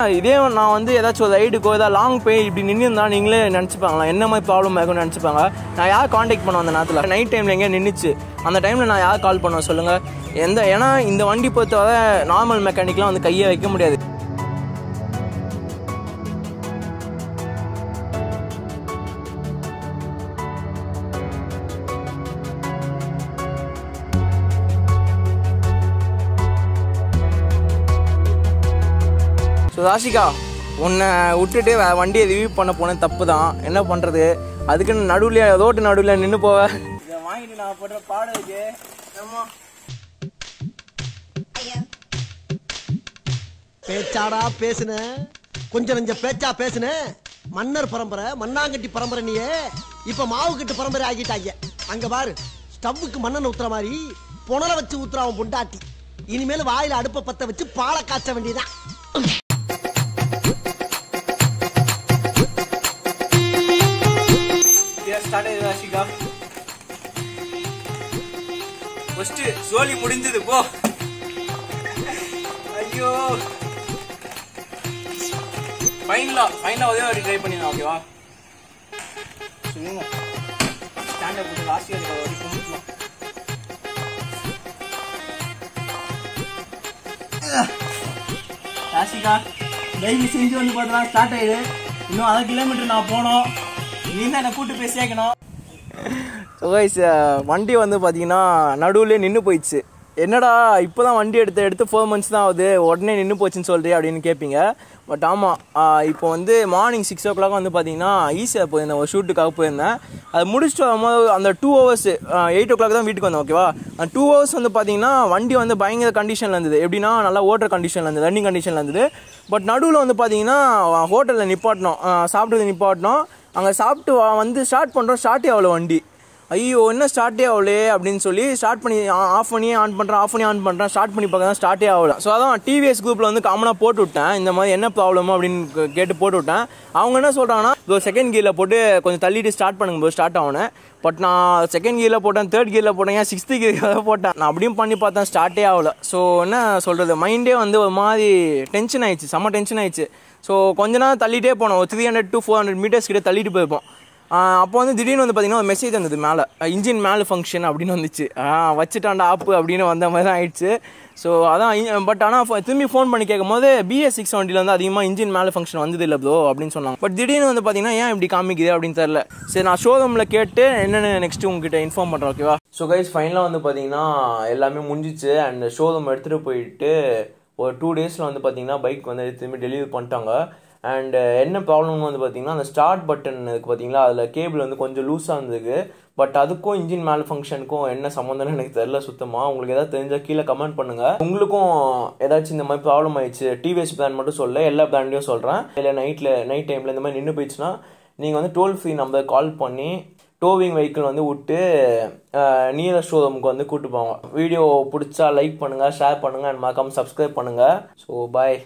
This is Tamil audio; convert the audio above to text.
இதே நான் வந்து ஏதாச்சும் ஒரு ரைடுக்கோ ஏதாவது லாங் போய் இப்படி நின்றுருந்தா நீங்களே நினச்சிப்பாங்களா? என்ன மாதிரி ப்ராப்ளம் ஆகும்னு நினச்சிப்பாங்க? நான் யார் காண்டாக்ட் பண்ணுவேன் அந்த நேரத்தில்? நைட் டைமில் எங்கே நின்றுச்சு அந்த டைமில் நான் யார் கால் பண்ணுவேன் சொல்லுங்கள் எந்த ஏன்னா இந்த வண்டி பொறுத்தவரை நார்மல் மெக்கானிக்லாம் வந்து கையை வைக்க முடியாது. ராஷிகா உன்னை விட்டுட்டு வண்டியை ரிவ்யூ பண்ண போனேன் தப்பு தான் என்ன பண்ணுறது அதுக்குன்னு நடுவில் ரோட்டு நடுவில் நின்று போவ. இதை வாங்கிட்டு நான் போடுற பாடலுக்கு பேச்சாடா பேசுன? கொஞ்சம் நெஞ்ச பேச்சா பேசுன? மன்னர் பரம்பரை மண்ணாங்கட்டி பரம்பரை நீயே. இப்ப மாவு கட்டு பரம்பரை ஆகிட்டாங்க அங்க பாரு ஸ்டவ்வுக்கு மண்ணெண்ணெய் ஊத்துற மாதிரி புனல வச்சு ஊத்துறான் பொண்டாட்டி. இனிமேல் வாயில அடுப்ப பத்த வச்சு பாலை காய்ச்ச வேண்டியதான் ஃபஸ்ட்டு சோலி முடிஞ்சது போ. ஐயோ. ஃபைனலா ஃபைனலா ஒரே வாட்டி ட்ரை பண்ணிடலாம் ஓகேவா சொல்லுங்க ஸ்டாண்ட் அப் போட்டு லாஸ்ட் இயர் ஒரு கும்பிட்டுலாம். ராசிகா தயவு செஞ்சு வந்து பார்த்தா ஸ்டார்ட் ஆயிடு இன்னும் அரை கிலோமீட்டர் நான் போனோம். நீ தான் என்னை கூட்டு போய் சேர்க்கணும்? ஸோ uh, வண்டி வந்து பார்த்தீங்கன்னா நடுவில் நின்று போயிடுச்சு. என்னடா இப்போ தான் வண்டி எடுத்து எடுத்து ஃபோர் மந்த்ஸ் தான் ஆகுது. உடனே நின்று போச்சுன்னு சொல்கிறீ அப்படின்னு கேட்பீங்க பட் ஆமாம் இப்போ வந்து மார்னிங் சிக்ஸ் ஓ கிளாக் வந்து பார்த்தீங்கன்னா ஈஸியாக போயிருந்தேன். ஒரு ஷூட்டுக்காக போயிருந்தேன். அது முடிச்சுட்டு வரும்போது அந்த two hours eight o'clock தான் வீட்டுக்கு வந்தேன் ஓகேவா அந்த டூ ஹவர்ஸ் வந்து பார்த்தீங்கன்னா வண்டி வந்து பயங்கர கண்டிஷனில் இருந்தது. எப்படின்னா நல்லா ஓட்டுற கண்டிஷனில் இருந்தது ரன்னிங் கண்டிஷனில் இருந்தது. பட் நடுவில் வந்து பார்த்தீங்கன்னா ஹோட்டலில் நிப்பாட்டினோம். சாப்பிட்டது நிப்பாட்டினோம். அங்கே சாப்பிட்டு வந்து ஸ்டார்ட் பண்ணுறோம் ஸ்டார்ட்டே அவ்வளோ வண்டி. ஐயோ என்ன ஸ்டார்ட்டே ஆகலே அப்படின்னு சொல்லி ஸ்டார்ட் பண்ணி ஆஃப் பண்ணி ஆன் பண்ணுறேன் ஆஃப் பண்ணி ஆன் பண்ணுறேன் ஸ்டார்ட் பண்ணி பார்க்க தான் ஸ்டார்ட்டே ஆகல. ஸோ அதான் டிவிஎஸ் குரூப்பில் வந்து காமனாக போட்டு விட்டேன். இந்த மாதிரி என்ன ப்ராப்ளம் அப்படின்னு கேட்டு போட்டு விட்டேன். அவங்க என்ன சொல்கிறாங்கன்னா இப்போ செகண்ட் கீரில் போட்டு கொஞ்சம் தள்ளிட்டு ஸ்டார்ட் பண்ணுங்க போது ஸ்டார்ட் ஆகணும் பட் நான் செகண்ட் கீரில் போட்டேன் தேர்ட் கீரில் போட்டேன் ஏன் சிக்ஸ்த்து கீரில் போட்டேன்? நான் அப்படியும் பண்ணி பார்த்தேன் ஸ்டார்ட்டே ஆகல. ஸோ என்ன சொல்கிறது மைண்டே வந்து ஒரு மாதிரி டென்ஷன் ஆயிடுச்சு செம்ம டென்ஷன் ஆயிடுச்சு. ஸோ கொஞ்ச நேரம் தள்ளிட்டே போனோம். Three hundred to four hundred metres கிட்டே தள்ளிட்டு போயிருப்போம். அப்போ வந்து திடீர்னு வந்து பார்த்தீங்கன்னா ஒரு மெசேஜ் வந்தது மேலே. இன்ஜின் மேலே ஃபங்க்ஷன் அப்படின்னு வந்துச்சு. ஆ, வச்சுட்டாண்டா ஆப்பு அப்படின்னு வந்த மாதிரி தான் ஆயிடுச்சு. ஸோ அதான் பட் ஆனால் திரும்பி ஃபோன் பண்ணி கேட்கும் போது பிஎஸ் சிக்ஸ் வண்டியில் வந்து அதிகமாக இன்ஜின் மேலே ஃபங்க்ஷன் வந்தது இல்லை ப்ரோ அப்படின்னு சொன்னாங்க. பட் திடீர்னு வந்து பார்த்தீங்கன்னா ஏன் இப்படி காமிக்குது அப்படின்னு தெரில சரி நான் ஷோரூமில் கேட்டு என்னென்ன நெக்ஸ்ட்டு உங்ககிட்ட இன்ஃபார்ம் பண்ணுறேன் ஓகேவா ஸோ கைஸ் ஃபைனலாக வந்து பார்த்தீங்கன்னா எல்லாமே முடிஞ்சிச்சு. அண்ட் ஷோரூம் எடுத்துகிட்டு போயிட்டு ஒரு டூ டேஸில் வந்து பார்த்தீங்கன்னா பைக் வந்து திரும்பி டெலிவரி பண்ணிட்டாங்க. அண்ட் uh, என்ன ப்ராப்ளம்னு வந்து பார்த்தீங்கன்னா அந்த ஸ்டார்ட் பட்டன் இருக்குது பார்த்தீங்களா அதில் கேபிள் வந்து கொஞ்சம் லூஸாக இருந்தது. பட் அதுக்கும் இன்ஜின் மேல் ஃபங்க்ஷனுக்கும் என்ன சம்மந்தம்னு எனக்கு தெரில சுத்தமாக உங்களுக்கு எதாவது தெரிஞ்சால் கீழே கமெண்ட் பண்ணுங்கள் உங்களுக்கும் ஏதாச்சும் இந்த மாதிரி ப்ராப்ளம் ஆயிடுச்சு டிவிஎஸ் பிளான் மட்டும் சொல்ல எல்லா பிராண்ட்லையும் சொல்கிறேன் இல்லை நைட்டில் நைட் டைமில் இந்த மாதிரி நின்று போயிடுச்சுன்னா நீங்கள் வந்து டோல் ஃப்ரீ நம்பர் கால் பண்ணி டோவிங் வெஹிக்கிள் வந்து விட்டு நியரஸ்ட் ஷோரூமுக்கு வந்து கூப்பிட்டு போவாங்க வீடியோ பிடிச்சா லைக் பண்ணுங்கள் ஷேர் பண்ணுங்கள் அண்ட் மறக்காமல் சப்ஸ்கிரைப் பண்ணுங்கள் ஸோ பாய்